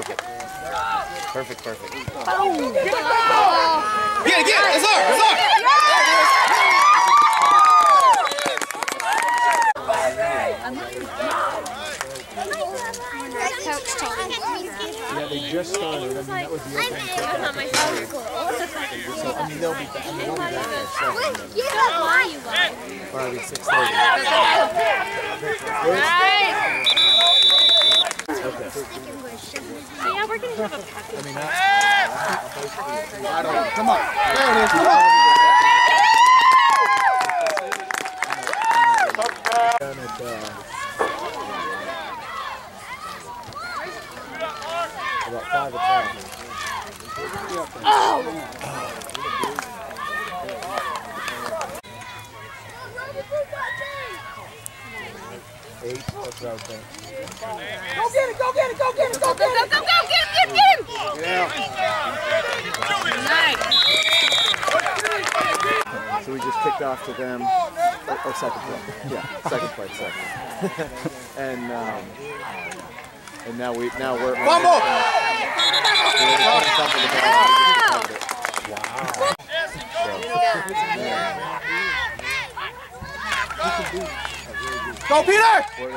Perfect. Perfect, perfect. Oh. Get it, get it. It's ours. It's ours. Coach told. Yeah, they just started. I mean, that would be open. That's not my favorite. So, I mean, they'll be back. I mean, they'll be back at seven. Why you guys? Probably six thirty. Okay. Yeah, we're gonna have a package. I mean. Come on. There it is. Come on. Uh, o'clock. Eight, that's what I was thinking. Go, get it, go, get it, go, get him, get him, get him! Nice. So we just kicked off to them. Or, or second play. Yeah, second play, second. and um, and now we now we're. Fumble. Go, Peter. Keep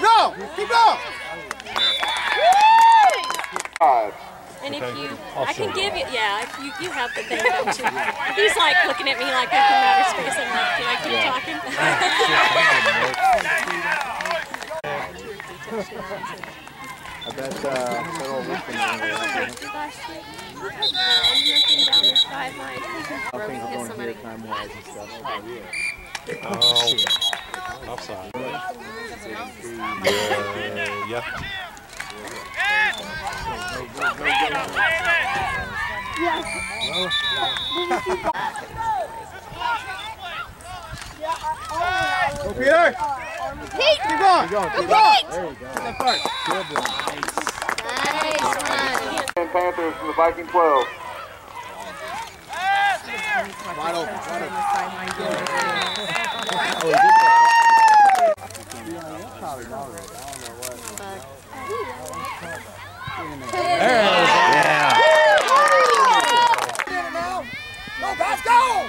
going. Keep going. And if you, I can give you, yeah, if you, you have the thing, don't you? He's like looking at me like I'm from outer space. I'm like, can I keep talking? I bet uh, Federal Richmond is Five nine. nothing going here time wise and stuff. Oh, offside. Uh, yeah. Go, Peter. Keep going. Keep going, Keep keep going. There you go. That part. Good one. Nice one. Panthers from the Viking 12. Wide open. Wide open. Yeah. Go, Bats, go!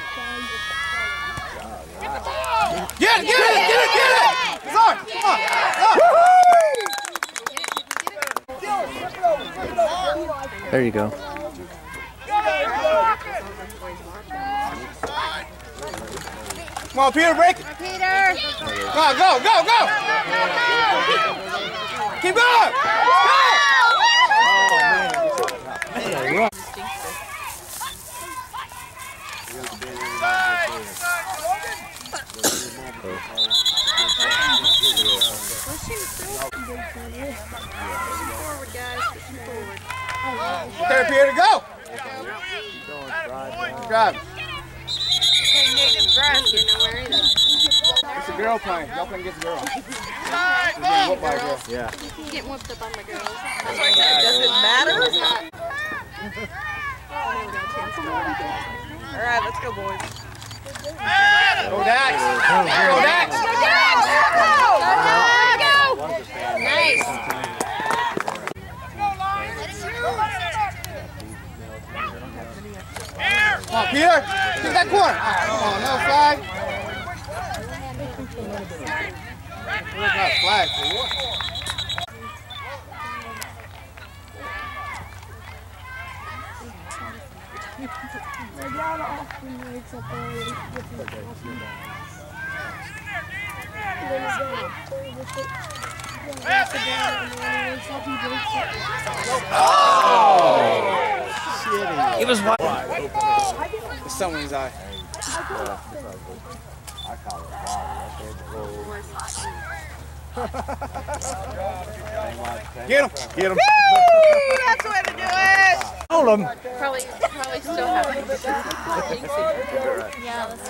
Get it, get it, get it, get it! On, come on. There you go. Come on, Peter, break it. Go, go, go, go! Keep going! Go! There, Peter, go! Drive. Native grass, you know where it is. It's a girl playing. Y'all playing against a girl. She's getting whooped by a girl. Yeah. Getting whooped up on the girls. Does it matter? All right, let's go, boys. Go Dax! Go Dax! Nice. Come on, Peter! Get that corner! Come on, no flag. Look at flag for what? oh! It was one. Someone's eye. Uh, Get him! Get him! That's the way to do it. Hold him. Probably, probably still have it. Yeah, let's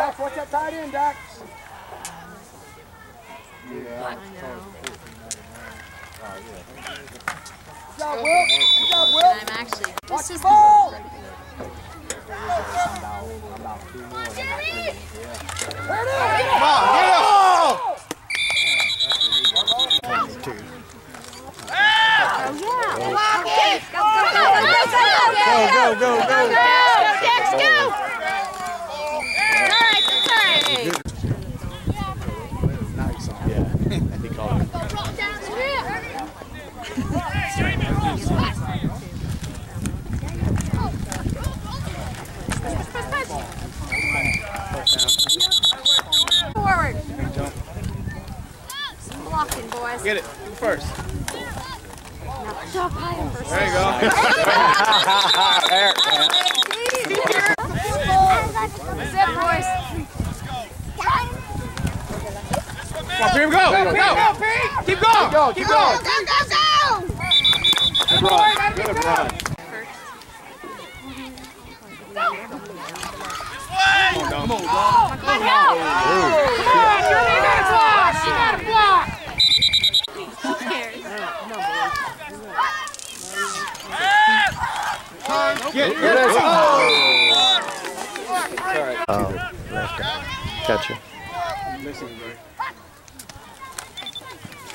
Dax, watch that tight end, Dax. Good job, Will. Good job, Will. I'm actually. This Watch the ball. Come on, get up! Go, go, go, go, go. Go, Dex, go. It's all right, it's all right. Yeah. He called it. Forward. Blocking, boys. Get it. You first. Jump higher first. There you go. Sit, boys. Come on, Pete, go. Go, go. Keep going. Keep going. Go, go, go! Good run. Good run. Come on, dog. Come on, help! Come on, you need that block! You got a block! Who cares? Get, get it. Oh, left Catcher.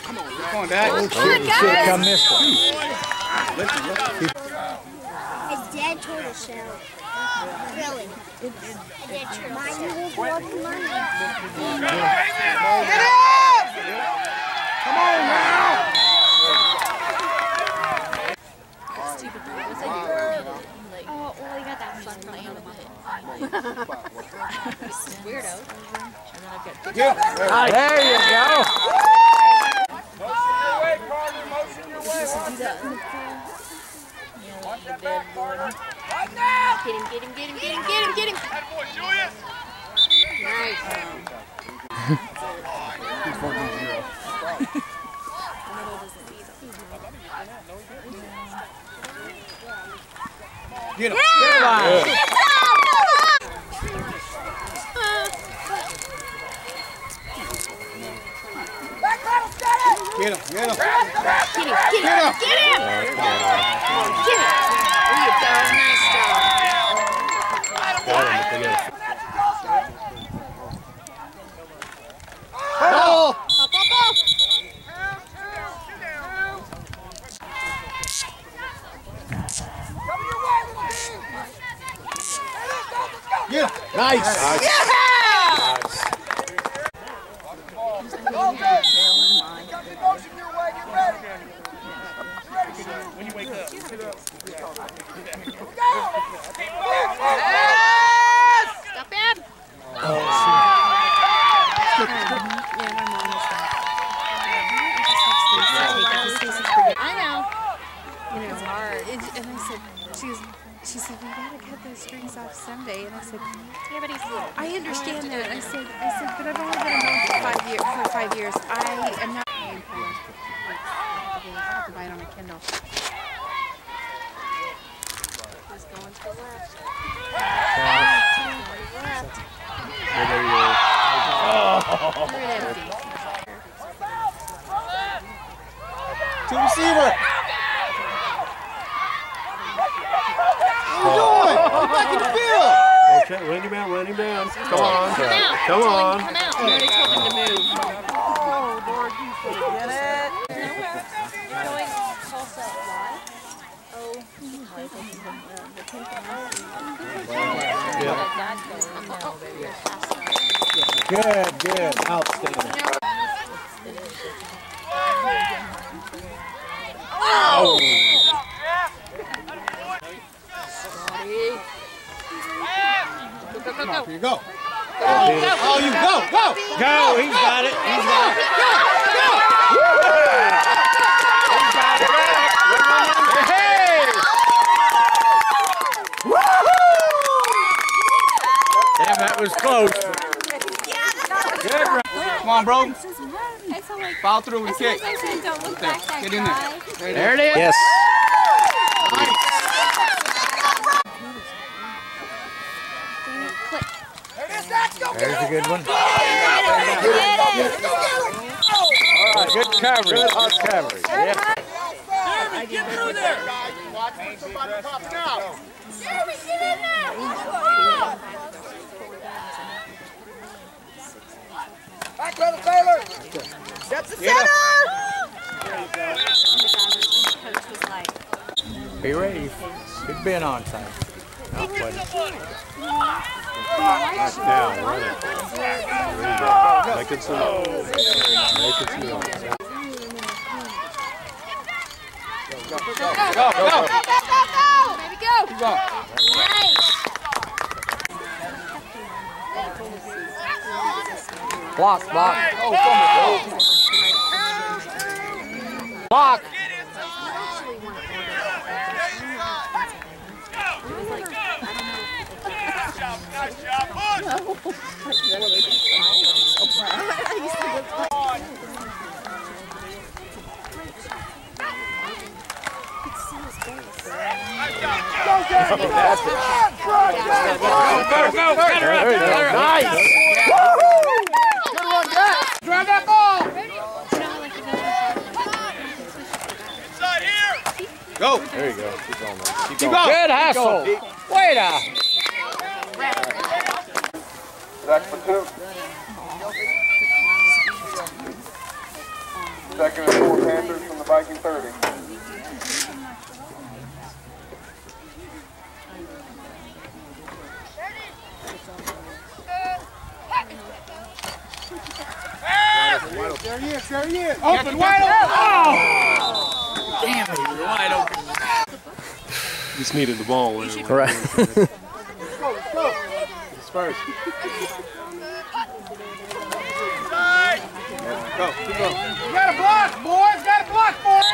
Come on, Come on, Dad. Should have come this way. It's dead turtle shell. Really. It's dead turtle shell. Mine will go up. Get up! Come on now. Oh, well, you got that fun playing with it. Weirdo. Get There you go. Get him, get him, get him, get him, get him, get him. Nice. Get him. Get him. Get him. Get him. Get him, get him, Get him. get him. Get him. There you go, nice job. Ball. Up, up, up. Get him. Nice. Stop him. I know. You know, it's hard. It, and I said, she was, she said, we gotta cut those strings off someday. And I said, Yeah, but he's little. I understand that. I said, I said, but I've only been a mom for five years. For five years, I am not. I have to buy it on a Kindle. He's going to the left. We're. To receiver. What are you doing? Get back in the field. Okay, run him down, run him down. Come Come on. out. Come Tell him on. to Come out. You already told him to move. Oh, Get it? Nowhere. Going Tulsa live. Oh. Good, good. Outstanding. Come on, here you go. Oh, you go, go. Go, he's got it. He's got it. Was close. Good run. Come on, bro. I said, like, Foul through with a kick. I don't look back Get in there. There it There it is. Yes. There's a good one. Get. All right, good coverage. Good coverage. Yeah. be an onside. Now, run it. There you go. Make it slow. Make it slow. Go, go, go. Go, go, go! Baby, go! Keep going. Nice! Block, block. Oh, come on. Block. There you go. Nice. Drive that ball. Go. There you go. Keep going. Keep Keep going. going. Good hustle. Wait a. Back for two. Second and four Panthers from the Viking 30. There he is. There he is. Open, wide open. Just needed the ball. there. Right. Spurs. Go. Keep going. You got a block, boys. Got a block, boys.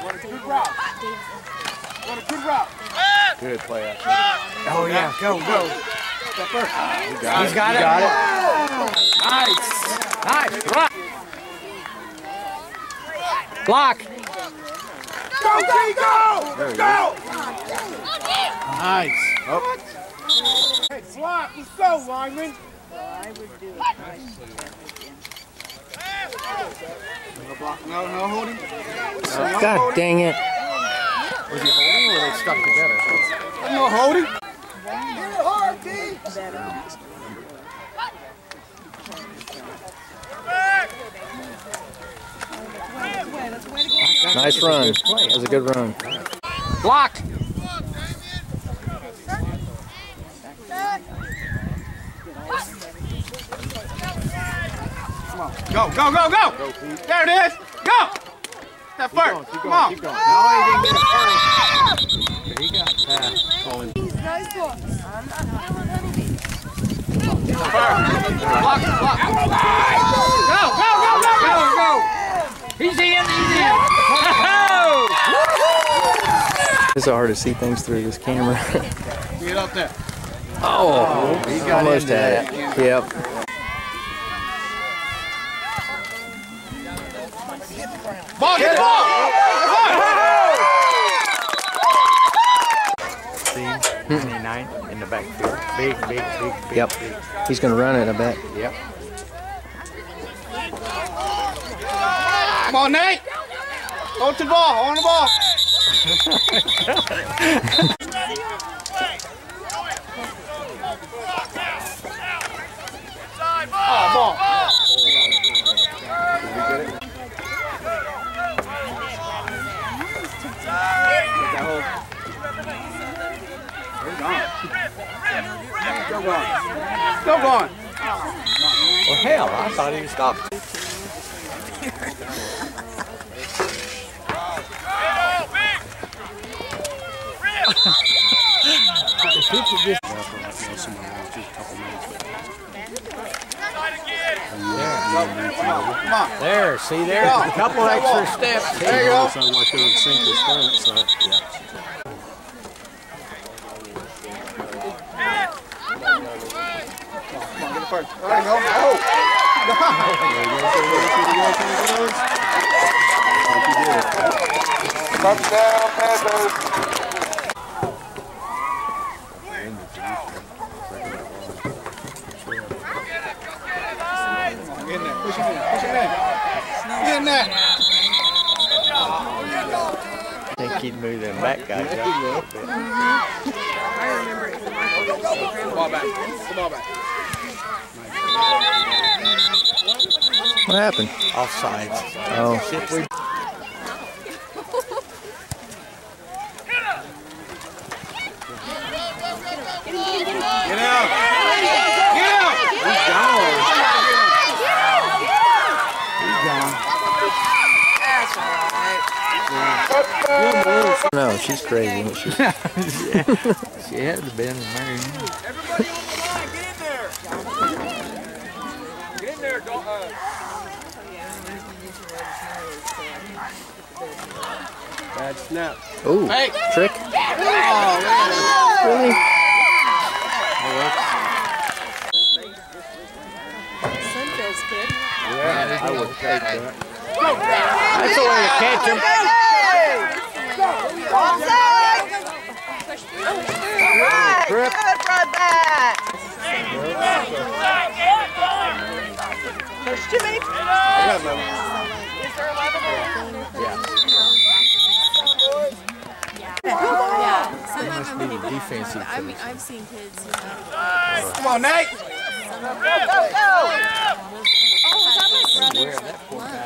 What a good route. What a good route. Good play action. Oh yeah, go, go. Step first. He's got it. Got it. Nice. Nice. Right. Block. Go, T, go. There you Go. Nice. Oh. Hey, block. Let's go, lineman. No block. No, no holding. No God holding. dang it. Was he holding or were they stuck together? No holding. Hit it hard, T. That's Nice a run. Good play. That was a good run. Block. Go, go, go, go. There it is. Go. Step Keep first. going. Keep Come going. on. Keep going. Now he didn't get it first. He got past. First. Block, block. Go, go, go, go, go, go. He's in. He's in. It's hard to see things through this camera. Get up there. Oh, oh, he got almost into had it. Yep. Ball, get the ball. Come on. 29 in the backfield. Big, big, big, big. Yep. He's going to run it, I bet. Yep. Come on, Nate. Go to the ball. On the ball. Oh, ball. Get that hold. They're gone. Still going. Still going. Well, hell, I thought he was stopped. Come on. There, see there, a couple extra steps. There you go. Sound like they're in sync with front, so yeah. Come on, get it first. All right, no. Oh. Touchdown, Panthers. Get in there. I think he'd move them back guys up. Ball back. Come ball back. What happened? Offside. Oh. Shit, we Get out! Get out! He's gone. He's gone. That's all right. No, she's crazy. isn't she? She had to been married. Everybody in the line, get in there. Get in there, don't, uh, Bad snap. Ooh, Hey! trick. Oh, Really? Sun feels good. Yeah, I would take that. That's the way to catch him. Offside! Right, Trip. good run back. There's too many. Is there 11? Yeah, some them. the defensive. I mean, I've seen kids who have. Come on, Nate. Go, go, go! Oh, that was Where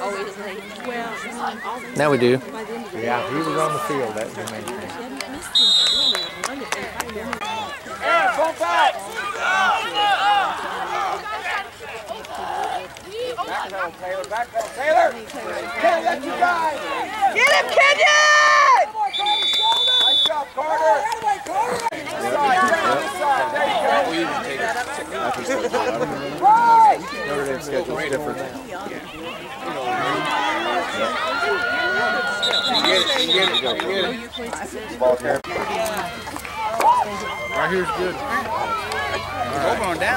Always late. Well, Now we do. Yeah, he was on the field. That was the main thing. Aaron, pull back. Backpedal, Taylor. Backpedal, Taylor. Can't let you guys. Get him, Kenyon! Nice job, Carter. Notre Dame schedule's different. Get it, get it, get it. Ball carrier. Right here's good. Over on down.